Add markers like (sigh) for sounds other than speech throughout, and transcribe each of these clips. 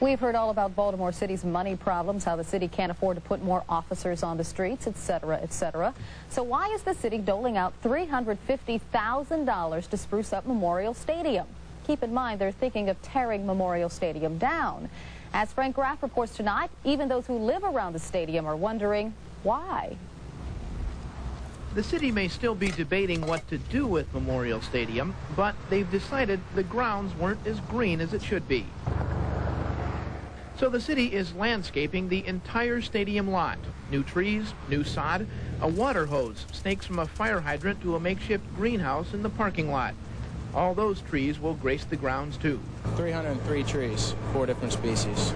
We've heard all about Baltimore City's money problems, how the city can't afford to put more officers on the streets, etc., etc. So why is the city doling out $350,000 to spruce up Memorial Stadium? Keep in mind they're thinking of tearing Memorial Stadium down. As Frank Graff reports tonight, even those who live around the stadium are wondering why. The city may still be debating what to do with Memorial Stadium, but they've decided the grounds weren't as green as it should be. So the city is landscaping the entire stadium lot. New trees, new sod, a water hose snakes from a fire hydrant to a makeshift greenhouse in the parking lot. All those trees will grace the grounds too. 303 trees, four different species,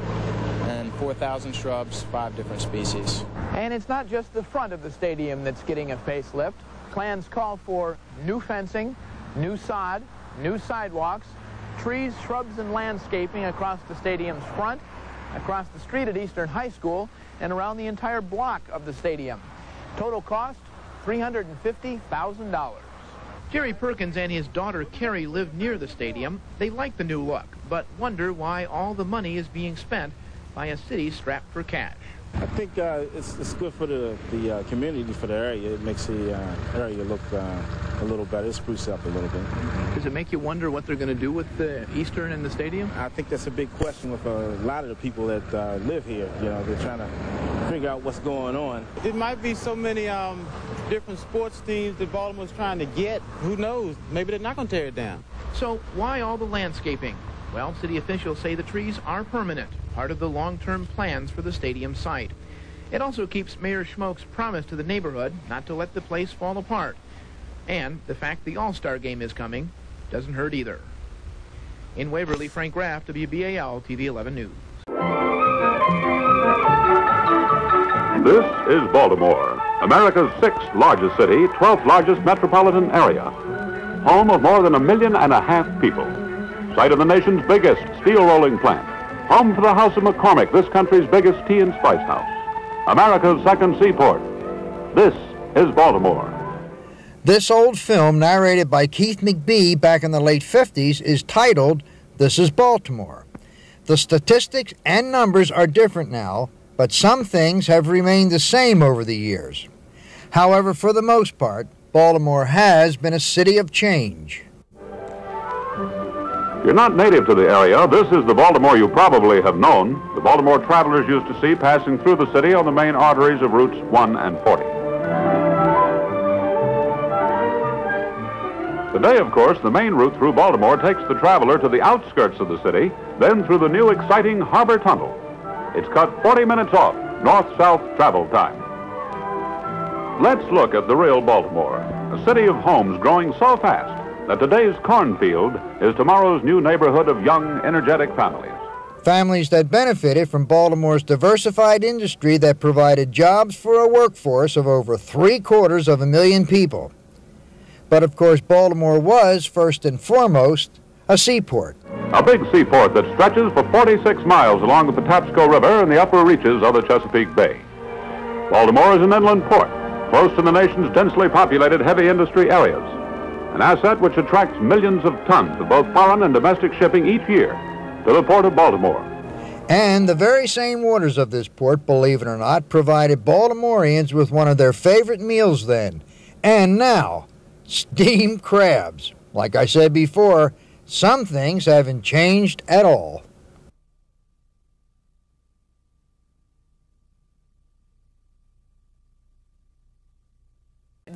and 4,000 shrubs, five different species. And it's not just the front of the stadium that's getting a facelift. Plans call for new fencing, new sod, new sidewalks, trees, shrubs, and landscaping across the stadium's front across the street at Eastern High School and around the entire block of the stadium. Total cost, $350,000. Jerry Perkins and his daughter Carrie live near the stadium. They like the new look, but wonder why all the money is being spent by a city strapped for cash. I think uh, it's, it's good for the, the uh, community, for the area. It makes the uh, area look uh, a little better. It spruces up a little bit. Does it make you wonder what they're going to do with the Eastern and the stadium? I think that's a big question with a lot of the people that uh, live here. You know, they're trying to figure out what's going on. It might be so many um, different sports teams that Baltimore's trying to get. Who knows? Maybe they're not going to tear it down. So why all the landscaping? Well, city officials say the trees are permanent, part of the long-term plans for the stadium site. It also keeps Mayor Schmoke's promise to the neighborhood not to let the place fall apart. And the fact the All-Star game is coming doesn't hurt either. In Waverly, Frank Graff, WBAL TV 11 News. This is Baltimore, America's sixth largest city, 12th largest metropolitan area. Home of more than a million and a half people. Site of the nation's biggest steel rolling plant. Home for the House of McCormick, this country's biggest tea and spice house. America's second seaport. This is Baltimore. This old film, narrated by Keith McBee back in the late 50s, is titled This is Baltimore. The statistics and numbers are different now, but some things have remained the same over the years. However, for the most part, Baltimore has been a city of change. You're not native to the area. This is the Baltimore you probably have known. The Baltimore travelers used to see passing through the city on the main arteries of routes 1 and 40. Today, of course, the main route through Baltimore takes the traveler to the outskirts of the city, then through the new exciting Harbor Tunnel. It's cut 40 minutes off north-south travel time. Let's look at the real Baltimore, a city of homes growing so fast that today's cornfield is tomorrow's new neighborhood of young, energetic families. Families that benefited from Baltimore's diversified industry that provided jobs for a workforce of over three quarters of a million people. But of course, Baltimore was, first and foremost, a seaport. A big seaport that stretches for 46 miles along the Patapsco River in the upper reaches of the Chesapeake Bay. Baltimore is an inland port, close to the nation's densely populated heavy industry areas an asset which attracts millions of tons of both foreign and domestic shipping each year to the port of Baltimore. And the very same waters of this port, believe it or not, provided Baltimoreans with one of their favorite meals then. And now, steamed crabs. Like I said before, some things haven't changed at all.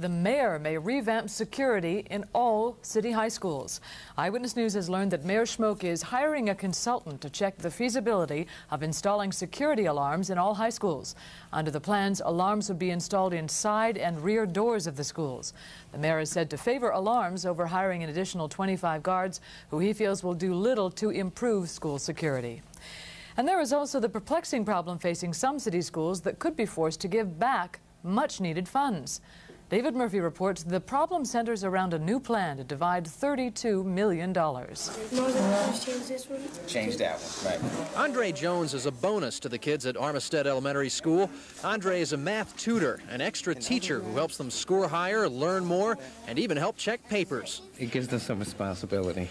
The mayor may revamp security in all city high schools. Eyewitness News has learned that Mayor Schmoke is hiring a consultant to check the feasibility of installing security alarms in all high schools. Under the plans, alarms would be installed inside and rear doors of the schools. The mayor is said to favor alarms over hiring an additional 25 guards who he feels will do little to improve school security. And there is also the perplexing problem facing some city schools that could be forced to give back much needed funds. David Murphy reports the problem centers around a new plan to divide $32 million. Change that one, right. Andre Jones is a bonus to the kids at Armistead Elementary School. Andre is a math tutor, an extra teacher who helps them score higher, learn more, and even help check papers. It gives them some responsibility.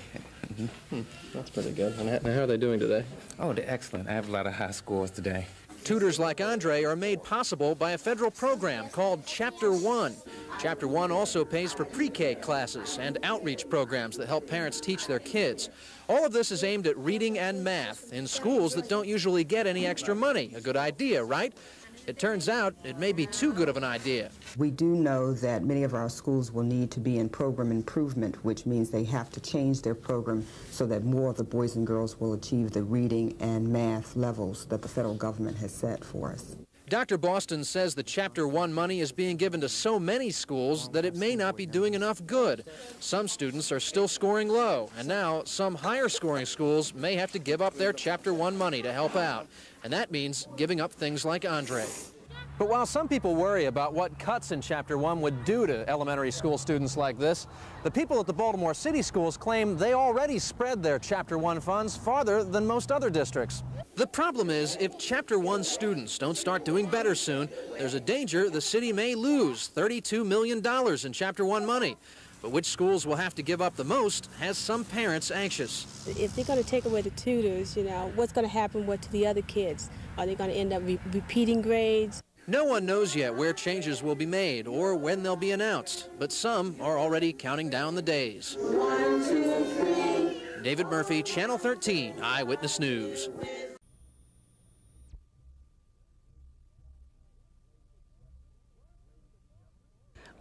Hmm. That's pretty good. And how are they doing today? Oh, they're excellent. I have a lot of high scores today. Tutors like Andre are made possible by a federal program called Chapter One. Chapter One also pays for pre-K classes and outreach programs that help parents teach their kids. All of this is aimed at reading and math in schools that don't usually get any extra money. A good idea, right? It turns out it may be too good of an idea. We do know that many of our schools will need to be in program improvement, which means they have to change their program so that more of the boys and girls will achieve the reading and math levels that the federal government has set for us. Dr. Boston says the Chapter 1 money is being given to so many schools that it may not be doing enough good. Some students are still scoring low, and now some higher scoring schools may have to give up their Chapter 1 money to help out. And that means giving up things like Andre. But while some people worry about what cuts in Chapter 1 would do to elementary school students like this, the people at the Baltimore City Schools claim they already spread their Chapter 1 funds farther than most other districts. The problem is, if Chapter 1 students don't start doing better soon, there's a danger the city may lose $32 million in Chapter 1 money. But which schools will have to give up the most has some parents anxious. If they're going to take away the tutors, you know, what's going to happen what to the other kids? Are they going to end up re repeating grades? No one knows yet where changes will be made or when they'll be announced, but some are already counting down the days. One, two, three. David Murphy, Channel 13, Eyewitness News.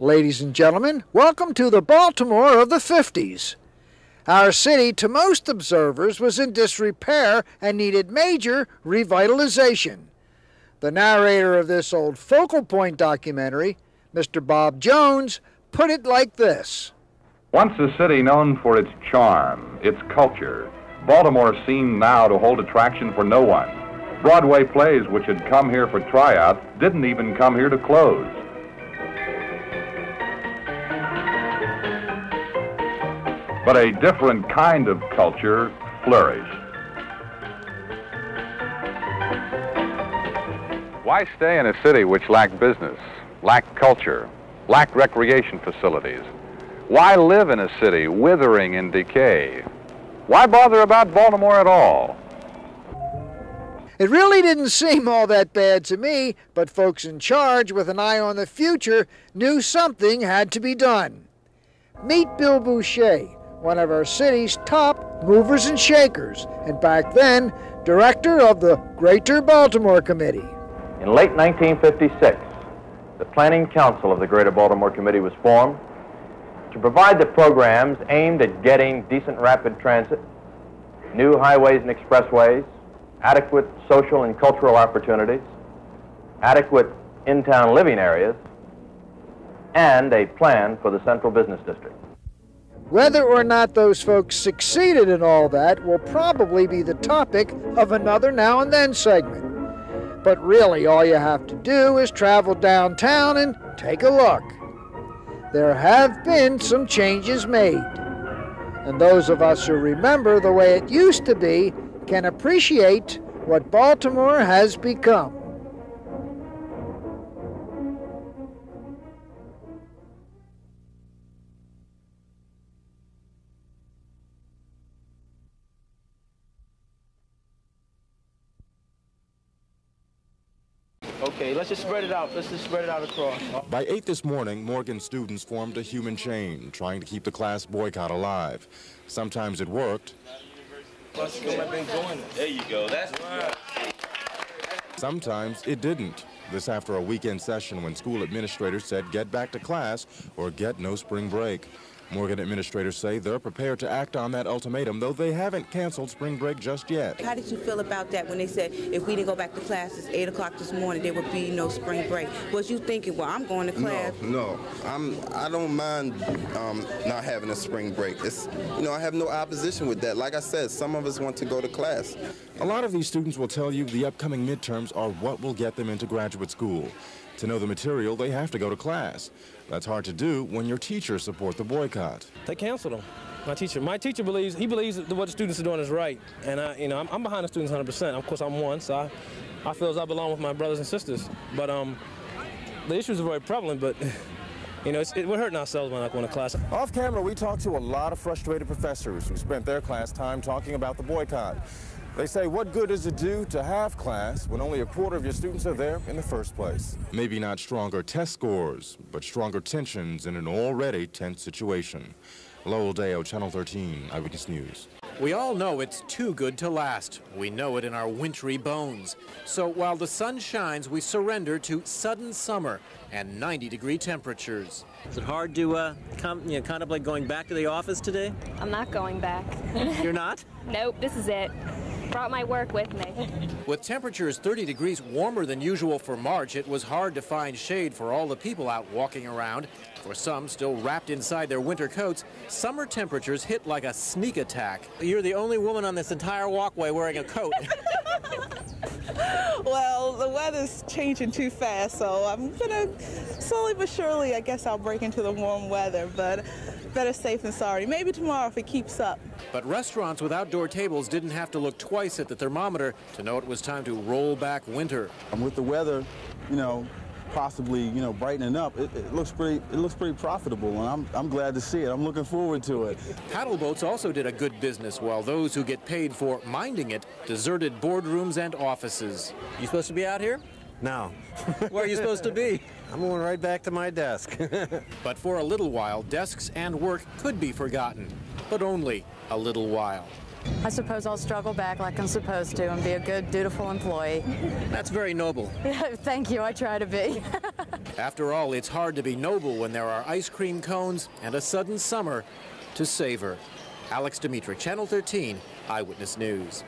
Ladies and gentlemen, welcome to the Baltimore of the 50s. Our city, to most observers, was in disrepair and needed major revitalization. The narrator of this old focal point documentary, Mr. Bob Jones, put it like this Once a city known for its charm, its culture, Baltimore seemed now to hold attraction for no one. Broadway plays which had come here for tryouts didn't even come here to close. But a different kind of culture flourished. Why stay in a city which lacked business, lacked culture, lacked recreation facilities? Why live in a city withering in decay? Why bother about Baltimore at all? It really didn't seem all that bad to me, but folks in charge with an eye on the future knew something had to be done. Meet Bill Boucher, one of our city's top movers and shakers, and back then, director of the Greater Baltimore Committee. In late 1956, the Planning Council of the Greater Baltimore Committee was formed to provide the programs aimed at getting decent rapid transit, new highways and expressways, adequate social and cultural opportunities, adequate in-town living areas, and a plan for the central business district. Whether or not those folks succeeded in all that will probably be the topic of another Now and Then segment. But really, all you have to do is travel downtown and take a look. There have been some changes made. And those of us who remember the way it used to be can appreciate what Baltimore has become. Just spread it out. Let's just spread it out across. By 8 this morning, Morgan students formed a human chain, trying to keep the class boycott alive. Sometimes it worked. There you go. That's Sometimes it didn't. This after a weekend session when school administrators said get back to class or get no spring break. Morgan administrators say they're prepared to act on that ultimatum, though they haven't canceled spring break just yet. How did you feel about that when they said if we didn't go back to classes 8 o'clock this morning, there would be no spring break? Was you thinking, well, I'm going to class? No, no. I'm, I don't mind um, not having a spring break. It's, you know, I have no opposition with that. Like I said, some of us want to go to class. A lot of these students will tell you the upcoming midterms are what will get them into graduate school. To know the material, they have to go to class. That's hard to do when your teachers support the boycott. They canceled them. My teacher, my teacher believes he believes that what the students are doing is right, and I, you know, I'm, I'm behind the students 100%. Of course, I'm one, so I, I feel as I belong with my brothers and sisters. But um, the issues are very prevalent. But (laughs) You know, it's, it, we're hurting ourselves when I go to class. Off camera, we talked to a lot of frustrated professors who spent their class time talking about the boycott. They say, what good does it do to have class when only a quarter of your students are there in the first place? Maybe not stronger test scores, but stronger tensions in an already tense situation. Lowell Deo, Channel 13, Eyewitness News. We all know it's too good to last. We know it in our wintry bones. So while the sun shines, we surrender to sudden summer and 90 degree temperatures. Is it hard to uh, com- you know, contemplate going back to the office today? I'm not going back. (laughs) You're not? nope, this is it. Brought my work with me. With temperatures 30 degrees warmer than usual for March, it was hard to find shade for all the people out walking around. For some still wrapped inside their winter coats, summer temperatures hit like a sneak attack. You're the only woman on this entire walkway wearing a coat. (laughs) well, the weather's changing too fast, so I'm gonna slowly but surely, I guess I'll break into the warm weather, but better safe than sorry. Maybe tomorrow if it keeps up. But restaurants with outdoor tables didn't have to look twice at the thermometer to know it was time to roll back winter. And With the weather, you know, possibly, you know, brightening up, it, it, looks pretty it looks pretty profitable and I'm I'm glad to see it. I'm looking forward to it. Paddle boats also did a good business while those who get paid for minding it deserted boardrooms and offices. You supposed to be out here? No. (laughs) Where are you supposed to be? I'm going right back to my desk. (laughs) but for a little while, desks and work could be forgotten, but only a little while. I suppose I'll struggle back like I'm supposed to and be a good, dutiful employee. (laughs) That's very noble. Thank you. I try to be. After all, it's hard to be noble when there are ice cream cones and a sudden summer to savor. Alex Dimitri, Channel 13, Eyewitness News.